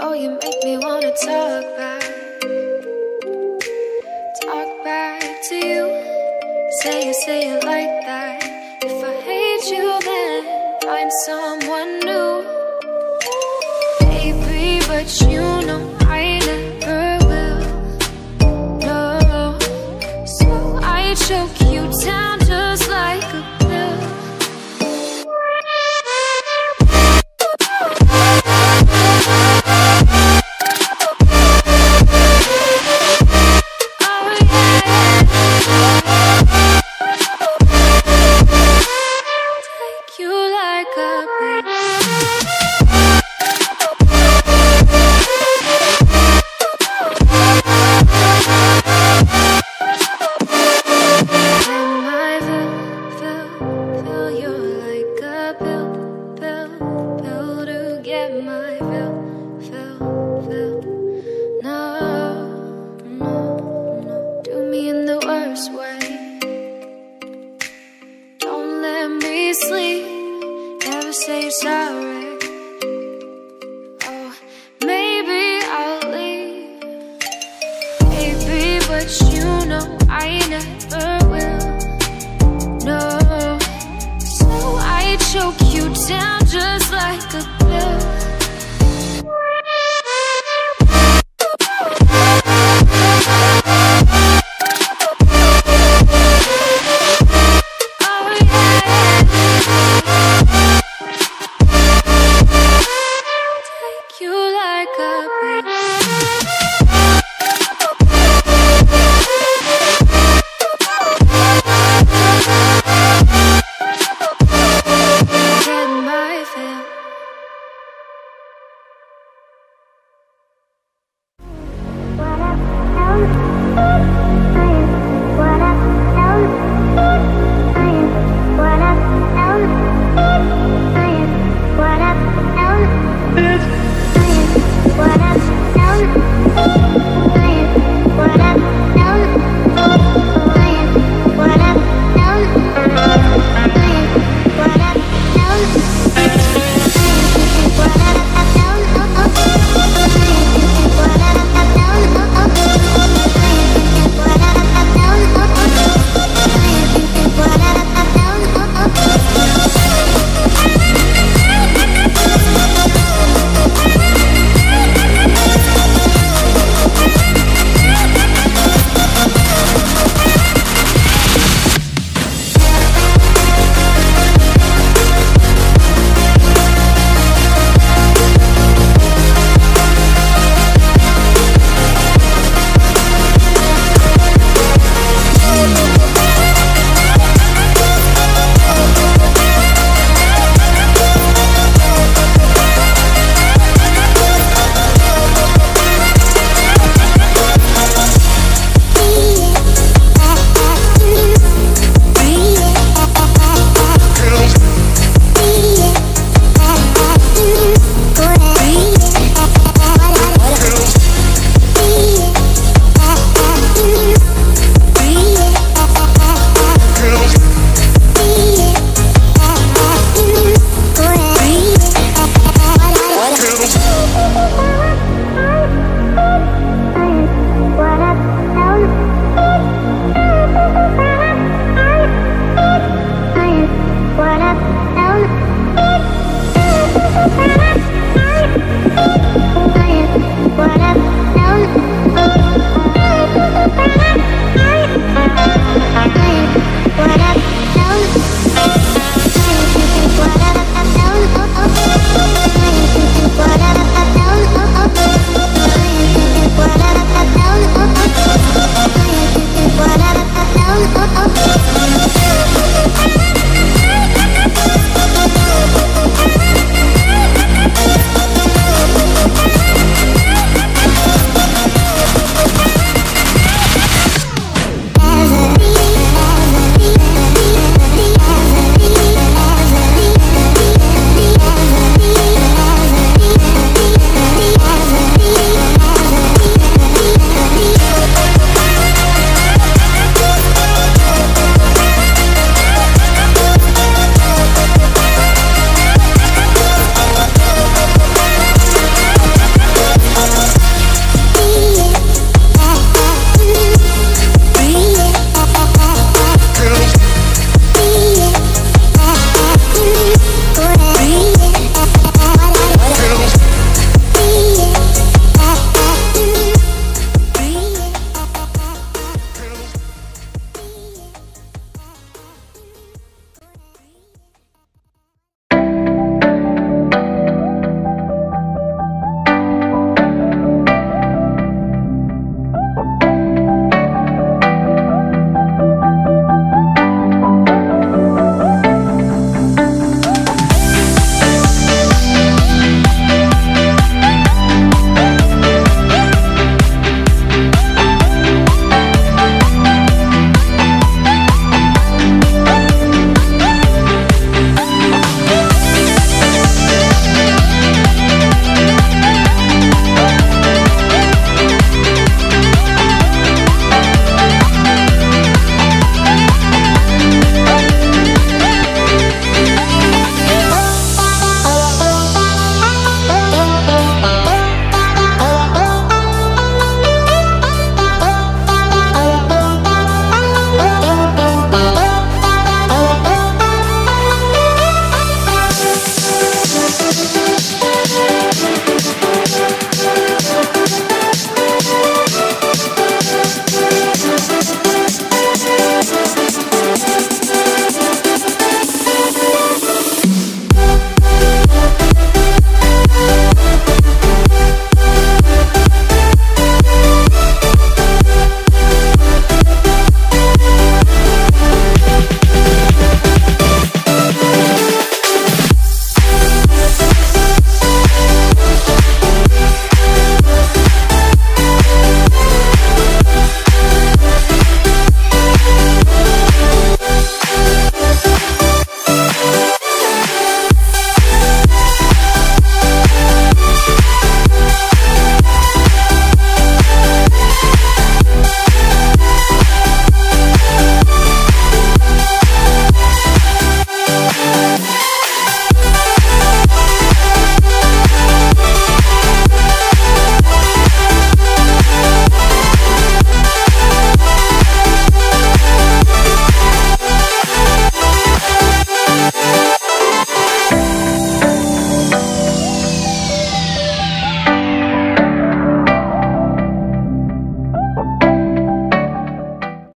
Oh, you make me wanna talk find someone new. Baby, but you know my fill, fill, fill. No, no, no. Do me in the worst way. Don't let me sleep. Never say sorry. Oh, maybe I'll leave. But you know I never will. No, so I choke you down it.